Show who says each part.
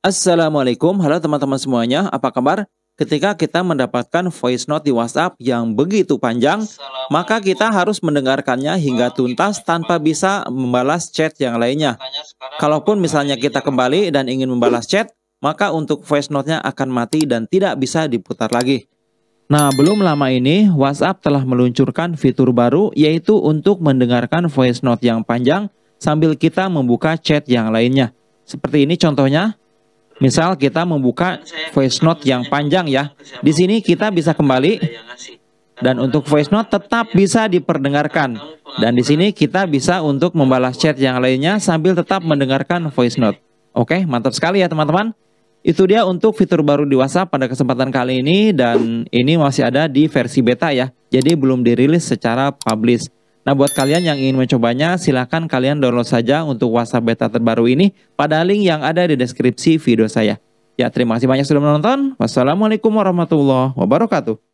Speaker 1: Assalamualaikum, halo teman-teman semuanya, apa kabar? Ketika kita mendapatkan voice note di WhatsApp yang begitu panjang, maka kita harus mendengarkannya hingga tuntas tanpa bisa membalas chat yang lainnya. Kalaupun misalnya kita kembali dan ingin membalas chat, maka untuk voice note-nya akan mati dan tidak bisa diputar lagi. Nah, belum lama ini WhatsApp telah meluncurkan fitur baru yaitu untuk mendengarkan voice note yang panjang sambil kita membuka chat yang lainnya. Seperti ini contohnya. Misal kita membuka voice note yang panjang ya. Di sini kita bisa kembali dan untuk voice note tetap bisa diperdengarkan. Dan di sini kita bisa untuk membalas chat yang lainnya sambil tetap mendengarkan voice note. Oke, mantap sekali ya teman-teman. Itu dia untuk fitur baru di WhatsApp pada kesempatan kali ini dan ini masih ada di versi beta ya. Jadi belum dirilis secara publish. Nah, buat kalian yang ingin mencobanya, silahkan kalian download saja untuk WhatsApp beta terbaru ini pada link yang ada di deskripsi video saya. Ya, terima kasih banyak sudah menonton. Wassalamualaikum warahmatullahi wabarakatuh.